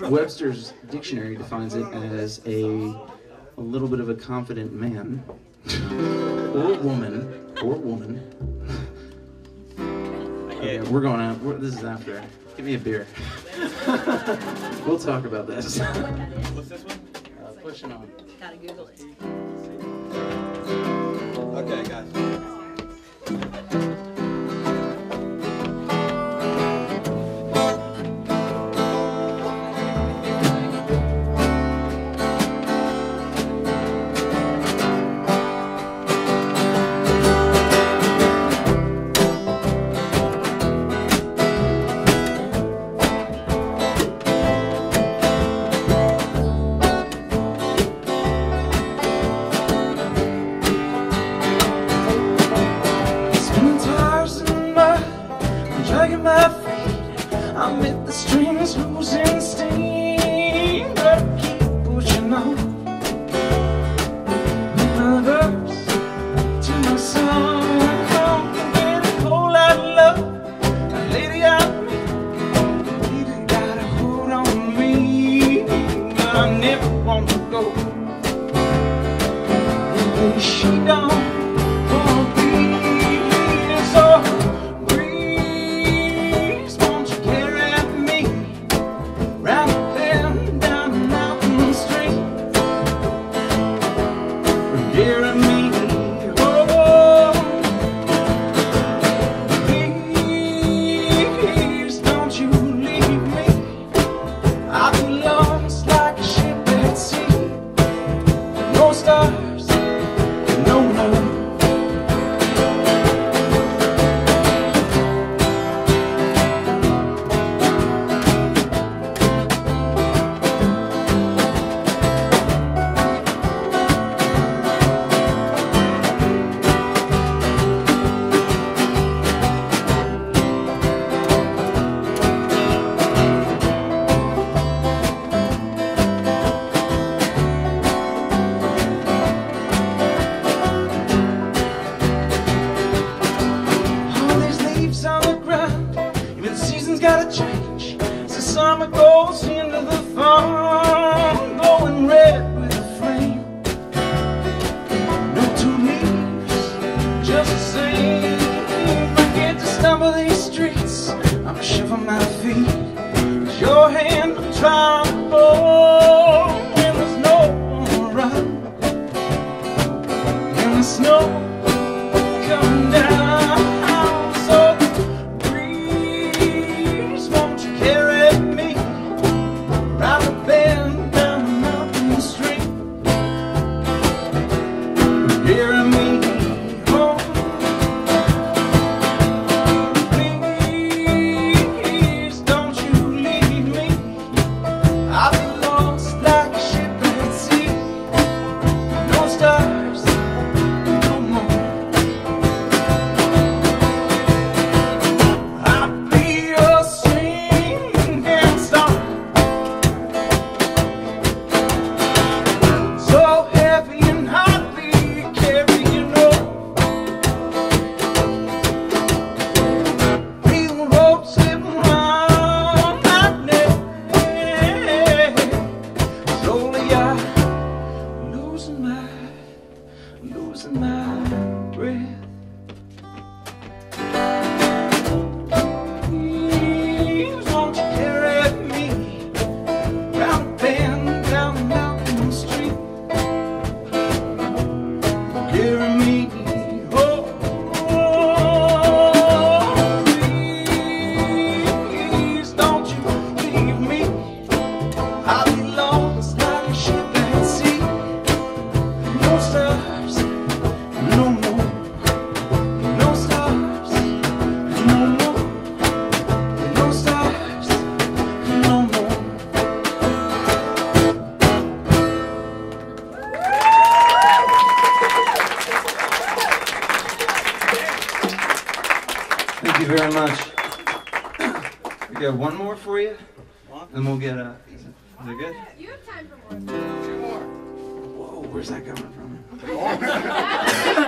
Webster's dictionary defines it as a, a little bit of a confident man or woman or woman. Okay, we're going out. We're, this is after. Give me a beer. we'll talk about this. What's this one? Uh, pushing on. Gotta Google it. Okay, guys. Dragging my feet. I'm at the strings losing steam, but keep pushing on. My verse to my song, come get a whole lot of love. Lady I got a hold on me, I never want to go. Goes into the fall, glowing red with a flame. No two leaves, just the same. Forget to stumble these streets, I'm shuffling my feet. It's your hand I'm trying to hold when there's no one around. And the snow you very much. We got one more for you, and we'll get a. Is it, is it good? You have time for one. Two more. Whoa, where's that coming from?